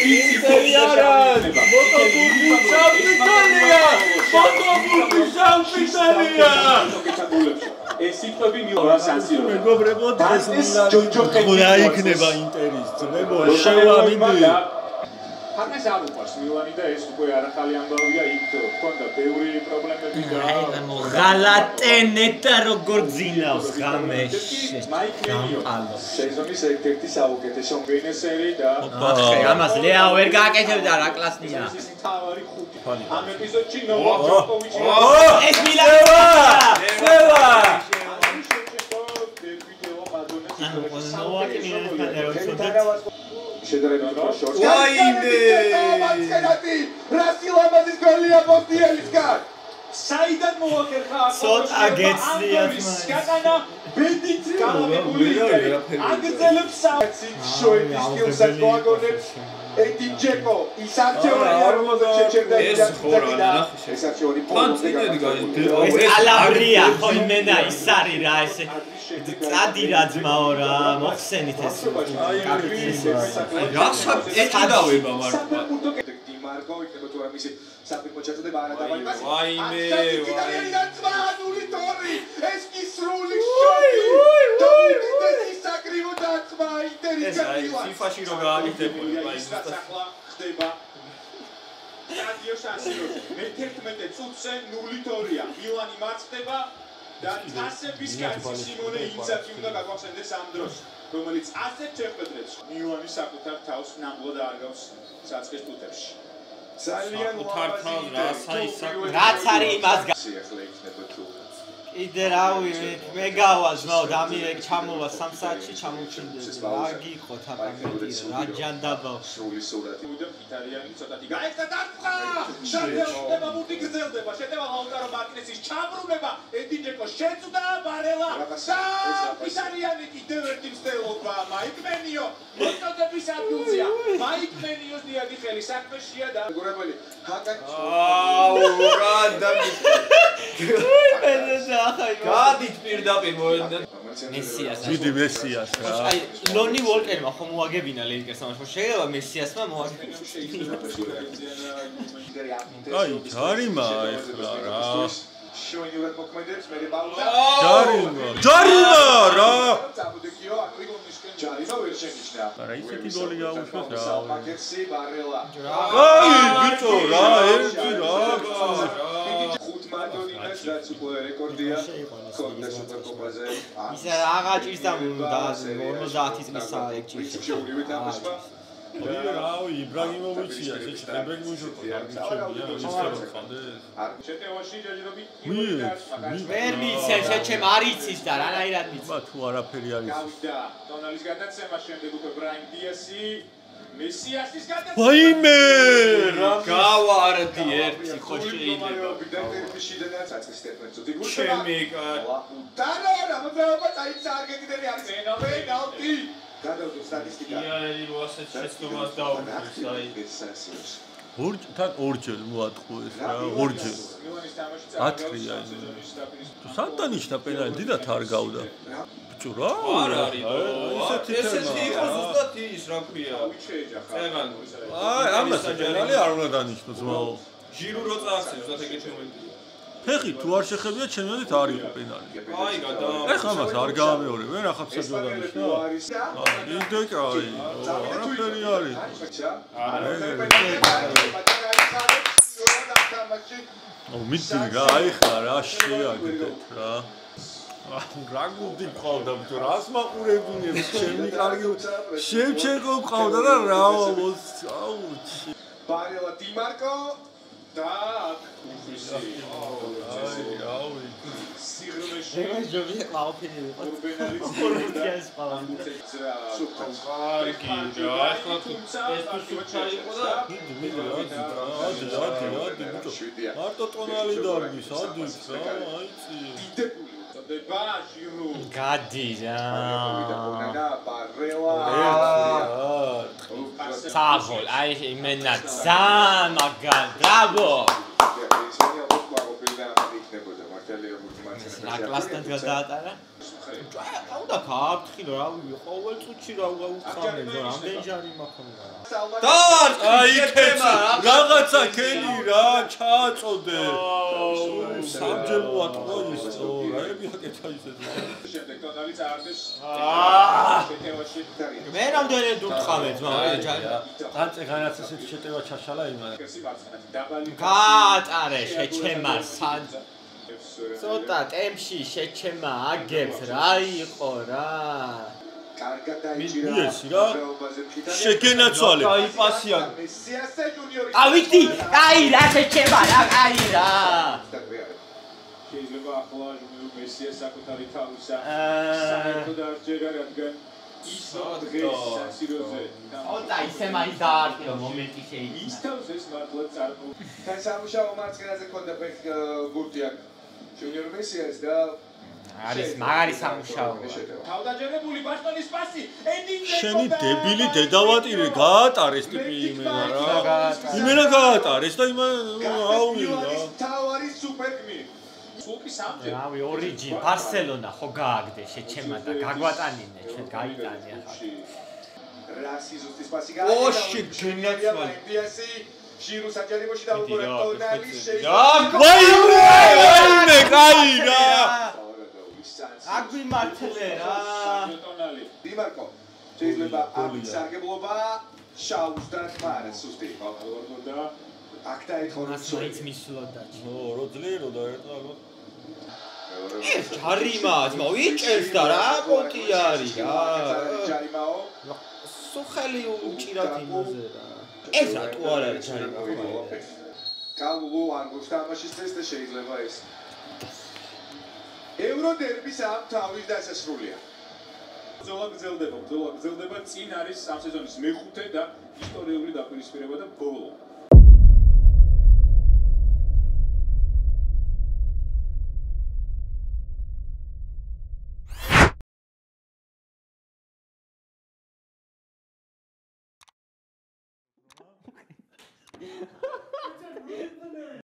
ინტერიერად მოტოგურდი სამფიცალია მოტოგურდი სამფიცალია ეს სიტყვები მივა სანსირო მეგობრებო დღეს უნდა იქნება ინტერის? ძმებო შევამინდი ხანას არ უყვარს მილანი და ეს უკვე არახალი ამბავია იქ თქონდა ბევრი პრობლემები და აი მოგალატე ნეტა როგორ ძინავს ღამეში გამყალო სეზონის ერთ-ერთი საუკეთესო ბენესერი და ოხე ამას ლეა ვერ გააკეთებდა რა კლასნია. ეს თავარი ხუთი. ამ ეპიზოდში ნოვაკ ჯოკოვიჩი ეს მილანა საიდან მოახერხა ცოტა გეცდიათ მას. გაკანა ბედით გამაგებული. აგრძელებს საერთოდ შოების სტილსაც მოაგონებს. ეთი ჯეკო ის არჩეული არ მოძებნებდა ეს ხო რა ნახე ეს გაიძე ეს კალაბრია ხო იმენა ის არის რა ესე წადი რა ძმაო რა მოხსენით ეს რასა ეთიდავება მართლა. დიმარკო იქნება თუ არა მისი საფიქრო ჩაწოდება არა დავაიმას ვაიმე, ვაიმე. ეს კი სრული შოი ეს საკრივო დაწვა ინტერის ეს აი FIFA-ში რო გააკეთებული აი ზუსტად. ხდება. სტადიო სანსიროში მე-11 წუთზე 0-2-ია მილანი მარცხდება და ასების კაცი სიმონე ინცაკი უნდა გაგვახსენდეს ამ დროს რომელიც ასეთ შეხვედრებს მილანი საკუთარ თავს ნამდვილად არგავს საწყის თუთებში ძალიან საკუთარ თავს რას აისაკ რაც არის იმას გა- ახლა იქნება თუ კიდე რავი მე გავა ძმაო დამირეკ ჩამოვა 3 საათში ჩამოვჩინდე რა გიყოთ აპარატი რა ჯანდაბა სრული სურათი და იტალიანი ცოტათი. გაიქცა დაწვა შარდელდება მუტი გრძელდება შედება ლაუტარო მარტინესის ჩამბრუნება ედიჯეკო შეწუდა ბარელა. და იტალიანი კიდევ ერთი მცდელობა მაიკ მენიო მოწოდების მენიოს ხელი საქმეშია და გურებელი ჰაკა აუ რა და გადით პირდაპირ მოედნა მესიას დიდი მესიას რა. აი ლონი ვოლკერმა ხომ მოაგებინა ლეიკერს ამას ხო შეიძლება მესიასმა მოაგებინა აი ჯარიმა ეხლა რა შოინივრად მოქმედებს მე პაუზა ჯარიმა ჯარიმა რა წაბუდეკიო აკრიგონიშკენ ჯარიმა ვერ შენიშნა არა ისეთი გოლი გაუშვეს რა მაკერსი ბარელა აი ბიჭო რა ერთი რა მარტონინას რაც უკვე რეკორდია კონდა სუპერკოპაზე ისა რაღა ჭირს და და 50 წლის საერთოდ შეურივი თამაშმა ორი რავი იბრაიმოვიჩია შეჭ ებრაიმოვიჩი არჩევია ისე ხანდა შეტევაში ჯაჯრობი მი ვერ მიცემ შეჩემ არიცის და რანაირად მიცემ. მა თუ არაფერი არის. გავიდა დონალის გადაცემა შემდეგ უკვე ბრაიმ დიასი მესიასის გადაცემა. ვაიმე რა გავარდი ერთი ხო შეიძლება. ჩემი დანა რამოდენობა წაიცა არგენტინელი არის ფენომენალტი გადავდო სტატისტიკა. იაერი ასეთ შეცდომას დაუკვირს აი ორ თან ორჯერ მოატყუეს რა ორჯერ ათრია თუ სანტანიშთა პენალი დიდათ არ გავდა. ბიჭო რა არ არის ისეთი ესეთი იყო ზუსტად ის რა ქვია. შეეჯახა. წეგან აი ამას პენალი არ უნდა დანიშნო ზმაო ჟირო რო წააქცე ზუსტად ეგეთი მომენტია ფეხი თუ არ შეხებია ჩემი ოდით არ იყო პენალი აი გადა ეხლა მას არ გამეორე ვერ ახაფსა დანიშნა არის ინდე კაი არაფერი არის ო მიდი რა აიხლა რა შეაგდეთ რა რა გულდი ყავდა ბიჭო რას მაყურებინებს ჩემი კარგი შევჩენკო ყავდა და რა მოს აუ ბარელა დიმარკო და უფისი აი აუ სიღრმეში ჯობი ყავფინი იყო ურბენალის ორბიტიას ყავა კარგი რა ახლა თუ ეს თუ სუჩა იყო და მიდი მიდი ადი ადი ადი ბიჭო მარტო ტონალი დარგის ადი რა აიცი დიდებული წოდება ჟირო გადი რა ბარელა საღოლ აი იმენა ძალიან მაგარ ბრავო რა კლასთან გადაატარა აუდა გააფრთხილო? რა ყოველ წუთში რა უხამენ რა რამდენი ჯარი მაქვს ქეცი რაღაცა ქენი რა ჩააწოდე. სამჯერ მოატყო ის რაები აკეთა ისეთ შემდეგ ტოტალი წაარდეს. აა. შეტევაში მე რამდენი დურთხავე ძმა დაწე განაც ესეთ შეტევა ჩაშალა იმან. გაატარე შეჩემა სან ცოტა ტემპში შეჩემა აგებს რა იყო რა კარგად მიესი დაიჭირა რა. ხეობაზე ფიტანი. შეგენაცვალე. აი პასია მესიასე ჯუნიორი ავიდი აი რა შეჩემა რა აი რა! შეიძლება ახლა მესიას საკუთარი თავისა. საერთოდ არ ჯერა რადგან ის დღეს სასიროზე ოდა ისე მაინც დაარტყიო მომენტი შეიძლება. ის თავს ეს მართლა წარმო თან სამუშაო მარცხენაზე ქონდა ფეხ გურტი აქ ჯუნიორ მესიას და არის მაგარი სამუშაო თავდაჯერებული ბასტონის პასი ენდინგზე შენი დებილი დედავატირე გაატარეს ტიპი იმენა რა იმენა გაატარეს და იმან აუვი რა თავარი სუპერგმი სულკი სამჯერ რავი ორიჯი ბარსელონა ხო გააგდე შეჩემა და გაგვატანინე ჩვენ გაიტანე ახლა რასიზუსტის პასი ოში, გენაცვალე. დიასი ჟირო საჯარიმოში და მიდი უყურე რა, ტონალი ხო, ვაიმე კაი რა აგვიმართლე რა დიმარკო შეიძლება ამით სარგებლობა შაუს და თმარა სუსტი ხო და აქ დაიხო მას მაინც მისვლოდა ო რო ძლიერო და ერთად ალბათ ეს ჯარიმა ძმა ვიჭერს და რა პოტი არის რა ჯარიმაო სუხელი უჭირათ იმაზე რა ეს რატო არ არის ჯარიმა კალულუ არ გუშტამაშის ტესტი შეიძლება ეს ევროდერბის ამ თავის დასასრულია. ბრძოლა გრძელდება ბრძოლა გრძელდება წინ არის ამ სეზონის მეხუთე და ისტორიული დაპირისპირება და ბოლო